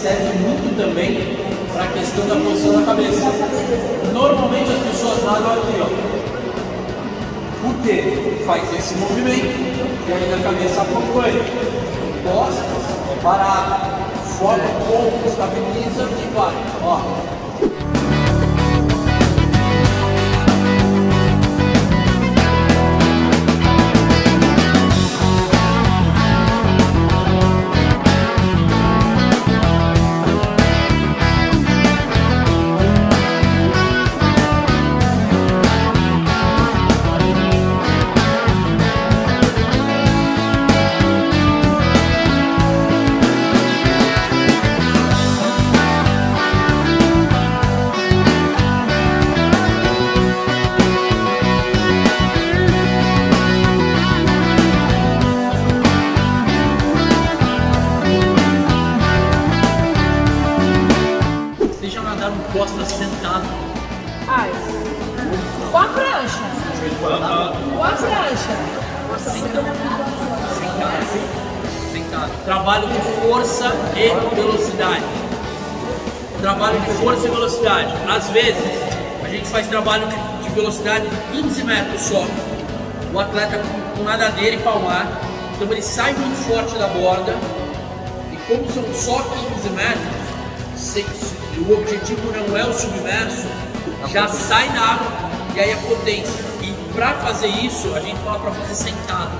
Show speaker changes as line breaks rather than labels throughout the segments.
serve muito também para a questão da posição da cabeça. Normalmente as pessoas nadam aqui, ó. O T faz esse movimento e aí a cabeça acompanha. Costas é parado, forma um pouco, estabiliza e vai. Ó. nadaram costas sentado?
Ai. Com a prancha. Com a prancha.
Sentado. Sentado. Trabalho de força e velocidade. Trabalho de força e velocidade. Às vezes, a gente faz trabalho de velocidade de 15 metros só. O atleta com, nadadeira e palmar. Então ele sai muito forte da borda. E como são só 15 metros, se- se- o objetivo não é o submerso, já sai da água e aí a potência. E para fazer isso, a gente fala para fazer sentado.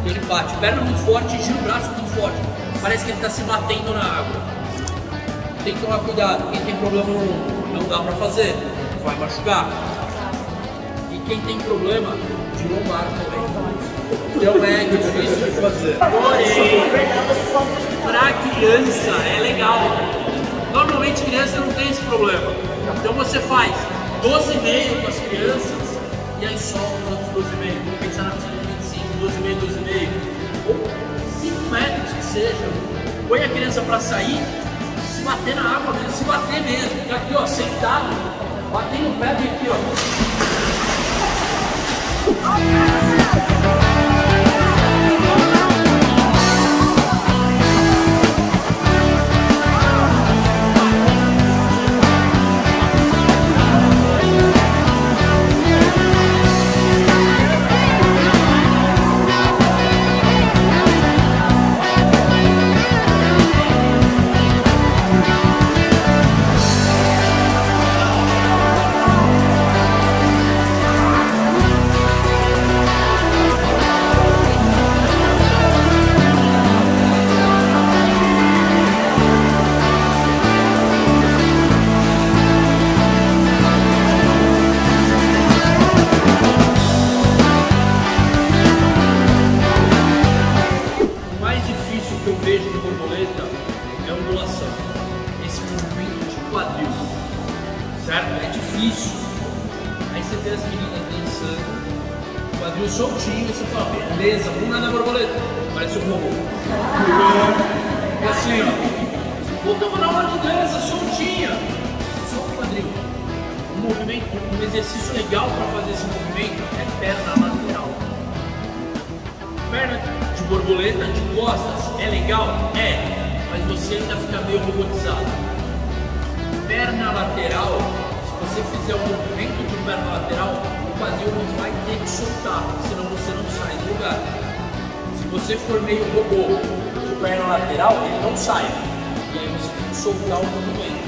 Então ele bate perna muito forte e gira o braço muito forte. Parece que ele está se batendo na água. Tem que tomar cuidado. Quem tem problema no ombro, não dá para fazer, vai machucar. E quem tem problema de lombar também. Então é difícil de fazer. Porém, para criança é legal. Normalmente criança não tem esse problema. Então você faz 12,5 com as crianças e aí solta os outros 12,5. Vamos pensar na piscina de 25, 12,5, 12,5. Ou 5 metros que seja. Põe a criança para sair, se bater na água mesmo, se bater mesmo. Fica aqui, ó, sentado, batendo o pé aqui, ó. Você vê as meninas dançando, quadril soltinho, você fala, beleza, vamos nadar borboleta. Parece um robô. Assim, tamo na aula de dança, soltinha. Só o quadril. Um movimento, um exercício legal para fazer esse movimento é perna lateral. Perna de borboleta, de costas, é legal? É, mas você ainda fica meio robotizado. Perna lateral, se você fizer um movimento tiver na lateral, o quadril não vai ter que soltar, senão você não sai do lugar. Se você for meio robô de perna lateral, ele não sai. E aí você tem que soltar o movimento.